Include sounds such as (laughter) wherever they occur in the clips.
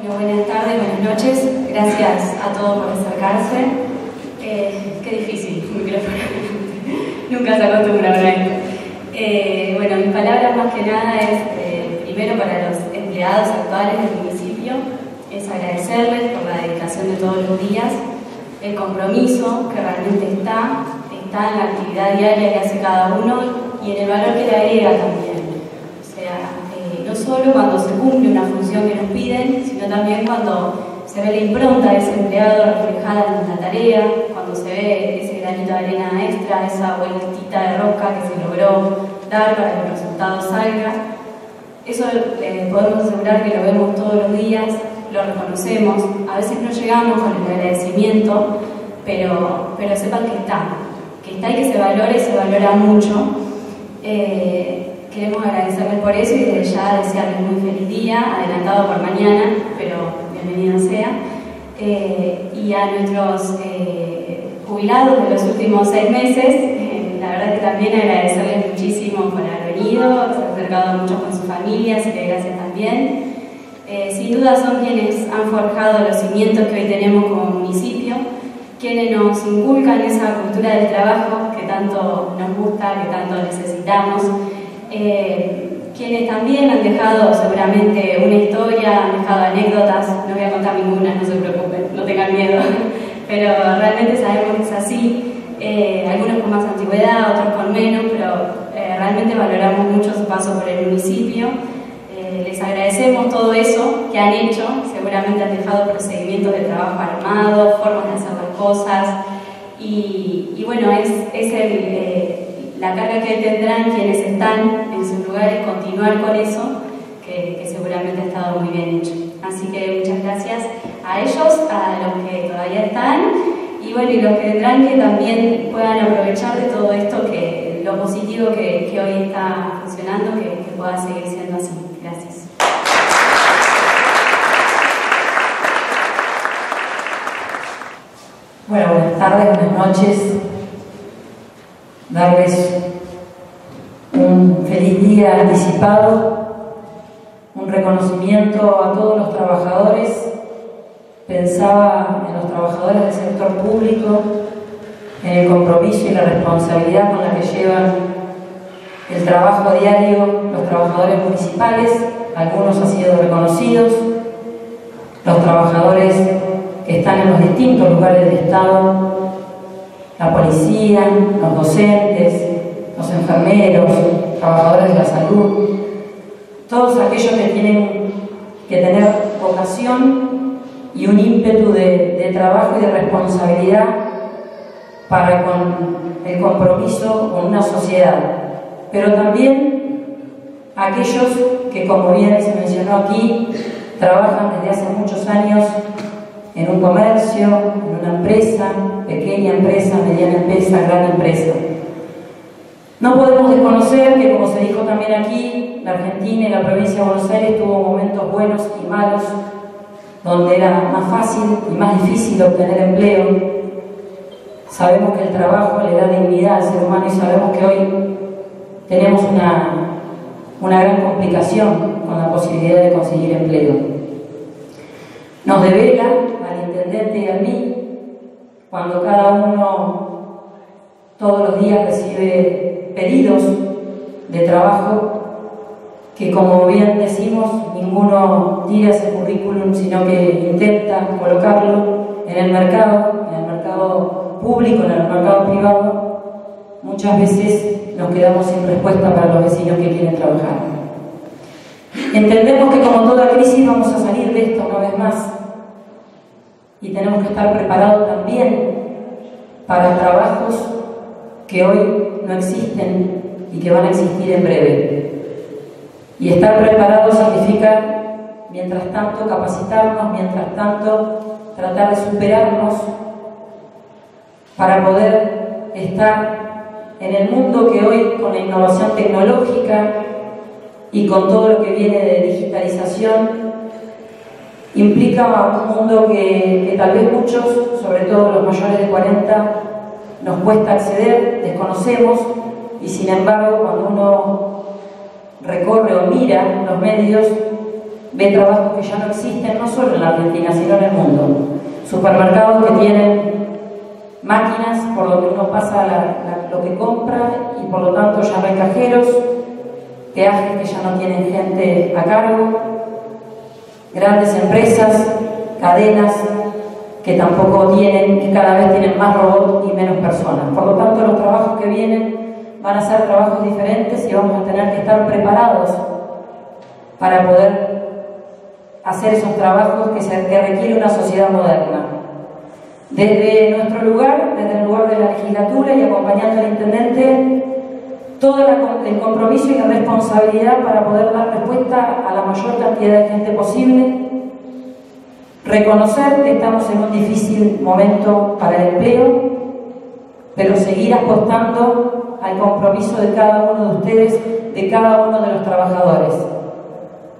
Bueno, buenas tardes, buenas noches. Gracias a todos por acercarse. Eh, qué difícil, (laughs) Nunca se acostumbra a eh, bueno, mi palabra más que nada es, eh, primero para los empleados actuales del municipio, es agradecerles por la dedicación de todos los días, el compromiso que realmente está, está en la actividad diaria que hace cada uno y en el valor que le agrega también. Solo cuando se cumple una función que nos piden, sino también cuando se ve la impronta de ese empleado reflejada en la tarea, cuando se ve ese granito de arena extra, esa vueltita de rosca que se logró dar para que el resultado salga. Eso eh, podemos asegurar que lo vemos todos los días, lo reconocemos, a veces no llegamos con el agradecimiento, pero, pero sepan que está, que está y que se valora y se valora mucho. Eh, queremos agradecerles por eso y desde ya desearles muy feliz día, adelantado por mañana, pero bienvenido sea. Eh, y a nuestros eh, jubilados de los últimos seis meses, la verdad que también agradecerles muchísimo por haber venido, se han acercado mucho con sus familias, que gracias también. Eh, sin duda son quienes han forjado los cimientos que hoy tenemos como municipio, quienes nos inculcan esa cultura del trabajo que tanto nos gusta, que tanto necesitamos, eh, quienes también han dejado seguramente una historia, han dejado anécdotas, no voy a contar ninguna, no se preocupen, no tengan miedo, (laughs) pero realmente sabemos que es así, eh, algunos con más antigüedad, otros con menos, pero realmente valoramos mucho su paso por el municipio. Les agradecemos todo eso que han hecho, seguramente han dejado procedimientos de trabajo armado, formas de hacer las cosas y, bueno, es, eh, la carga que tendrán quienes están en sus lugares continuar con eso, que, seguramente ha estado muy bien hecho. Así que muchas gracias a ellos, a los que todavía están y bueno, y los que tendrán que también puedan aprovechar de todo esto, que lo positivo que, hoy está funcionando, que, que pueda seguir siendo así. Gracias. Bueno, buenas tardes, buenas noches. Darles un feliz día anticipado, un reconocimiento a todos los trabajadores. Pensaba en los trabajadores del sector público, en el compromiso y la responsabilidad con la que llevan el trabajo diario los trabajadores municipales, algunos han sido reconocidos, los trabajadores que están en los distintos lugares del Estado, la policía, los docentes, los enfermeros, trabajadores de la salud, todos aquellos que tienen que tener vocación y un ímpetu de, de trabajo y de responsabilidad para con el compromiso con una sociedad. Pero también aquellos que, como bien se mencionó aquí, trabajan desde hace muchos años en un comercio, en una empresa, pequeña empresa, mediana empresa, gran empresa. No podemos desconocer que, como se dijo también aquí, la Argentina y la provincia de Buenos Aires tuvo momentos buenos y malos, donde era más fácil y más difícil obtener empleo. Sabemos que el trabajo le da dignidad al ser humano y sabemos que hoy tenemos una, una gran complicación con la posibilidad de conseguir empleo. Nos devela intendente y a mí cuando cada uno todos los días recibe pedidos de trabajo que como bien decimos, ninguno tira ese currículum, sino que intenta colocarlo en el mercado, en el mercado público, en el mercado privado, muchas veces nos quedamos sin respuesta para los vecinos que quieren trabajar. Entendemos que como toda crisis vamos a salir de esto una vez más y tenemos que estar preparados también para trabajos que hoy no existen y que van a existir en breve. Y estar preparados significa, mientras tanto, capacitarnos, mientras tanto, tratar de superarnos para poder estar en el mundo que hoy con la innovación tecnológica y con todo lo que viene de digitalización implica un mundo que, tal vez muchos, sobre todo los mayores de 40, nos cuesta acceder, desconocemos y sin embargo cuando uno recorre o mira los medios ve trabajos que ya no existen, no solo en la Argentina, sino en el mundo. Supermercados que tienen máquinas por donde uno pasa lo que compra y por lo tanto ya no hay cajeros, peajes que ya no tienen gente a cargo, grandes empresas, cadenas que tampoco tienen, que cada vez tienen más robots y menos personas. Por lo tanto, los trabajos que vienen van a ser trabajos diferentes y vamos a tener que estar preparados para poder hacer esos trabajos que, se, que requiere una sociedad moderna. Desde nuestro lugar, desde el lugar de la legislatura y acompañando al intendente, todo el compromiso y la responsabilidad para poder dar respuesta a la mayor cantidad de gente posible, reconocer que estamos en un difícil momento para el empleo, pero seguir apostando al compromiso de cada uno de ustedes, de cada uno de los trabajadores.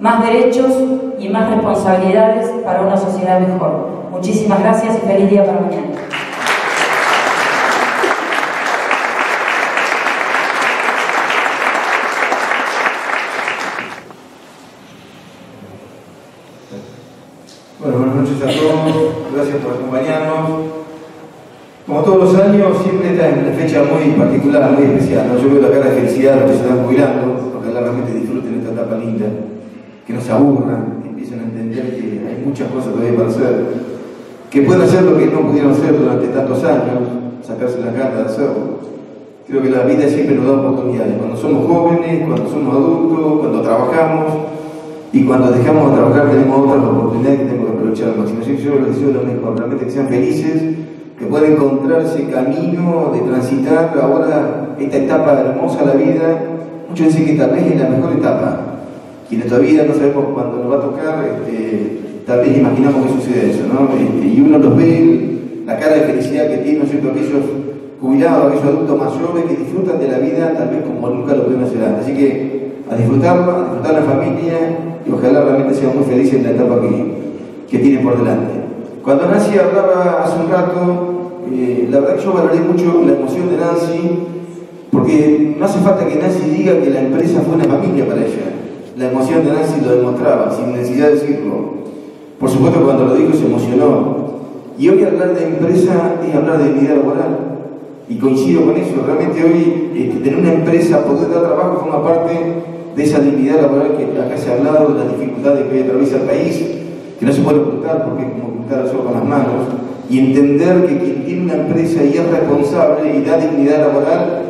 Más derechos y más responsabilidades para una sociedad mejor. Muchísimas gracias y feliz día para mañana. Bueno, buenas noches a todos, gracias por acompañarnos. Como todos los está en una fecha muy particular, muy especial. Yo veo la cara de felicidad de los que se están jubilando, porque realmente disfruten esta etapa linda, que no se aburran, que empiecen a entender que hay muchas cosas todavía para hacer, que pueden hacer lo que no pudieron hacer durante tantos años, sacarse la cara de hacerlo. Creo que la vida siempre nos da oportunidades. Cuando somos jóvenes, cuando somos adultos, cuando trabajamos, y cuando dejamos de trabajar tenemos otras oportunidades que tenemos que aprovechar al máximo. Yo les deseo lo mejor, realmente que sean felices, que puedan encontrar ese camino de transitar ahora esta etapa hermosa de la vida. Muchos dicen que tal vez es la mejor etapa. Quienes todavía no sabemos cuándo nos va a tocar, este, tal vez imaginamos que sucede eso, ¿no? Este, y uno los ve, la cara de felicidad que tienen, ¿no cierto? Aquellos jubilados, aquellos adultos mayores que disfrutan de la vida tal vez como nunca lo pudieron hacer antes. Así que a disfrutarlo, a disfrutar la familia, y ojalá realmente sean muy felices en la etapa que, que tienen por delante. Cuando Nancy hablaba hace un rato, eh, la verdad que yo valoré mucho la emoción de Nancy, porque no hace falta que Nancy diga que la empresa fue una familia para ella. La emoción de Nancy lo demostraba, sin necesidad de decirlo. Por supuesto, cuando lo dijo se emocionó. Y hoy hablar de empresa es hablar de dignidad laboral. Y coincido con eso. Realmente hoy este, tener una empresa, poder dar trabajo, forma parte de esa dignidad laboral que acá se ha hablado, de las dificultades que atraviesa el país, que no se puede ocultar porque es como ocultar el sol con las manos, y entender que quien tiene una empresa y es responsable y da dignidad laboral,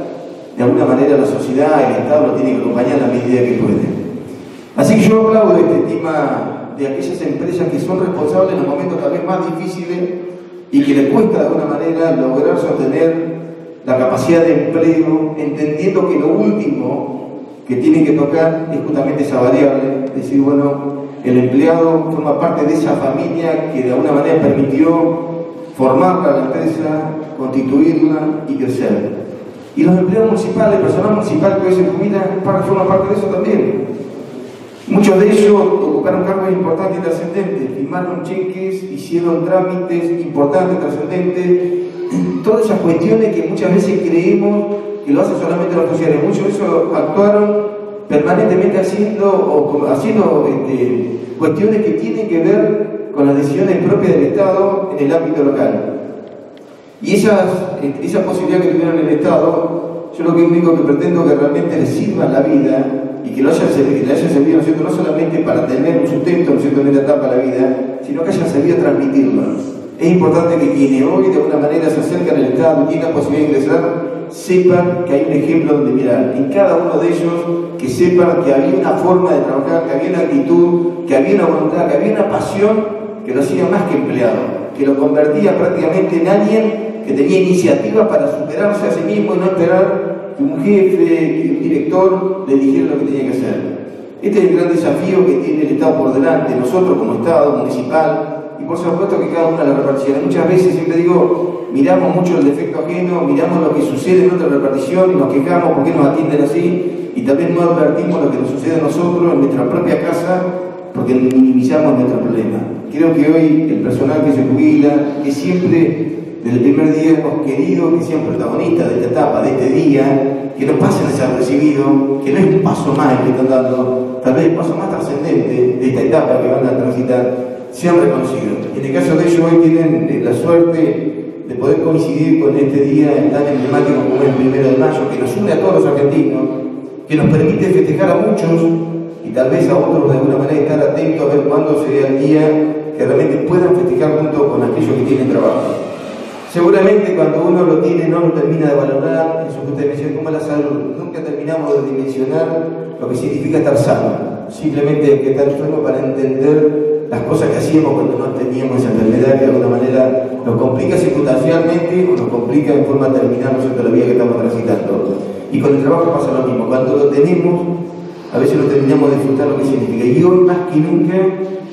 de alguna manera la sociedad, el Estado lo tiene que acompañar en la medida que puede. Así que yo aplaudo este tema de aquellas empresas que son responsables en los momentos tal vez más difíciles y que les cuesta de alguna manera lograr sostener la capacidad de empleo, entendiendo que lo último que tienen que tocar es justamente esa variable, decir, bueno, el empleado forma parte de esa familia que de alguna manera permitió formarla la empresa, constituirla y crecer. Y los empleados municipales, el personal municipal que hoy se forma parte de eso también. Muchos de ellos ocuparon cargos importantes y trascendentes, firmaron cheques, hicieron trámites importantes, trascendentes, (clears throat) todas esas cuestiones que muchas veces creemos que lo hacen solamente los funcionarios. Muchos de esos actuaron permanentemente haciendo, o, haciendo este, cuestiones que tienen que ver con las decisiones propias del Estado en el ámbito local. Y esas, este, esa posibilidad que tuvieron el Estado, yo lo que único que pretendo que realmente les sirva la vida y que lo hayan servido, le hayan servido ¿no, solamente para tener un sustento ¿no en esta etapa de la vida, sino que hayan servido a transmitirlo. Es importante que quienes hoy de alguna manera se acercan al Estado y tienen la posibilidad de ingresar, sepan que hay un ejemplo donde mirar. En cada uno de ellos, que sepan que había una forma de trabajar, que había una actitud, que había una voluntad, que había una pasión que lo hacía más que empleado, que lo convertía prácticamente en alguien que tenía iniciativa para superarse a sí mismo y no esperar que un jefe, que un director le dijera lo que tenía que hacer. Este es el gran desafío que tiene el Estado por delante, nosotros como Estado municipal, y por supuesto que cada una de las reparticiones. Muchas veces siempre digo, miramos mucho el defecto ajeno, miramos lo que sucede en otra repartición y nos quejamos porque nos atienden así y también no advertimos lo que nos sucede a nosotros en nuestra propia casa porque minimizamos nuestro problema. Creo que hoy el personal que se jubila, que siempre desde el primer día hemos querido que sean protagonistas de esta etapa, de este día, que no pasen desapercibidos, que no es un paso más que están dando, tal vez el paso más trascendente de esta etapa que van a transitar, sean reconocidos. En el caso de ellos hoy tienen eh, la suerte de poder coincidir con este día tan emblemático como el primero de mayo, que nos une a todos los argentinos, que nos permite festejar a muchos y tal vez a otros de alguna manera estar atentos a ver cuándo sería el día que realmente puedan festejar junto con aquellos que tienen trabajo. Seguramente cuando uno lo tiene no lo termina de valorar en su justa dimensión como la salud. Nunca terminamos de dimensionar lo que significa estar sano. Simplemente hay que estar enfermo para entender las cosas que hacíamos cuando no teníamos esa enfermedad que de alguna manera nos complica circunstancialmente o nos complica en forma terminal nosotros la vida que estamos transitando. Y con el trabajo pasa lo mismo. Cuando lo tenemos, a veces no terminamos de disfrutar lo que significa. Y hoy más que nunca,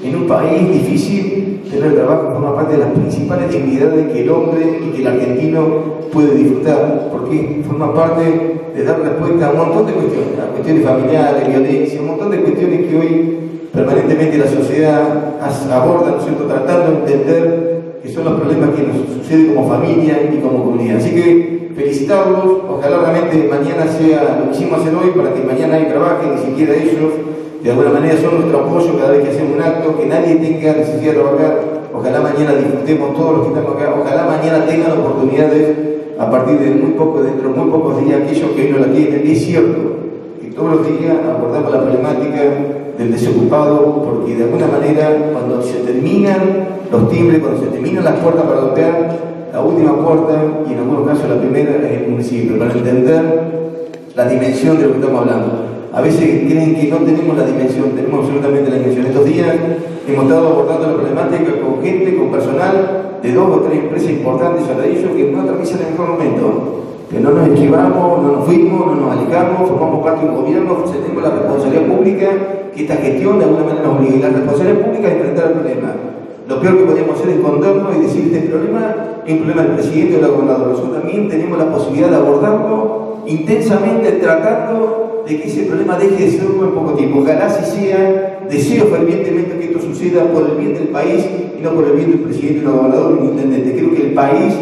en un país difícil, tener trabajo forma parte de las principales dignidades que el hombre y que el argentino puede disfrutar, porque forma parte de dar respuesta a un montón de cuestiones, a cuestiones familiares, violencia, un montón de cuestiones que hoy permanentemente la sociedad aborda, ¿no es cierto?, tratando de entender que son los problemas que nos suceden como familia y como comunidad. Así que felicitarlos, ojalá realmente mañana sea lo que hicimos hacer hoy para que mañana nadie trabaje, ni siquiera ellos, de alguna manera son nuestro apoyo cada vez que hacemos un acto, que nadie tenga necesidad de trabajar, ojalá mañana disfrutemos todos los que estamos acá, ojalá mañana tengan oportunidades a partir de muy poco, dentro de muy pocos días, aquellos que hoy no la tienen, es cierto que todos los días abordamos la problemática del desocupado, porque de alguna manera cuando se terminan los timbres, cuando se terminan las puertas para golpear, última puerta, y en algunos casos la primera, es el municipio, para entender la dimensión de lo que estamos hablando. A veces creen que no tenemos la dimensión, tenemos absolutamente la dimensión. Estos días hemos estado abordando la problemática con gente, con personal de dos o tres empresas importantes a ellos que no atraviesan el mejor momento. Que no nos esquivamos, no nos fuimos, no nos alejamos, formamos parte de un gobierno, tenemos la responsabilidad pública, que esta gestión de alguna manera nos obliga. La responsabilidad pública es enfrentar el problema. Lo peor que podríamos hacer es esconderlo y decir este problema es un problema del presidente o del gobernador. Nosotros también tenemos la posibilidad de abordarlo intensamente, tratando de que ese problema deje de ser en poco tiempo. Ojalá si sea, deseo fervientemente que esto suceda por el bien del país y no por el bien del presidente, el gobernador ni el intendente. Creo que el país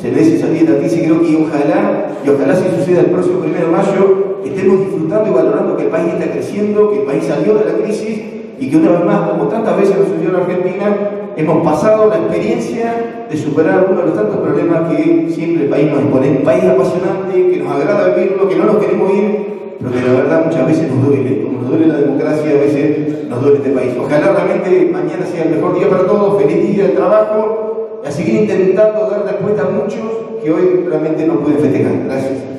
se merece salir de aquí y creo que ojalá, y ojalá si suceda el próximo primero de mayo, estemos disfrutando y valorando que el país está creciendo, que el país salió de la crisis y que una vez más, como tantas veces nos sucedió en Argentina, hemos pasado la experiencia de superar uno de los tantos problemas que siempre el país nos impone. Un país apasionante, que nos agrada vivirlo, que no nos queremos ir, pero que la verdad muchas veces nos duele. Como nos duele la democracia, a veces nos duele este país. Ojalá realmente mañana sea el mejor día para todos, feliz día de trabajo, y a seguir intentando dar respuesta a muchos que hoy realmente no pueden festejar. Gracias.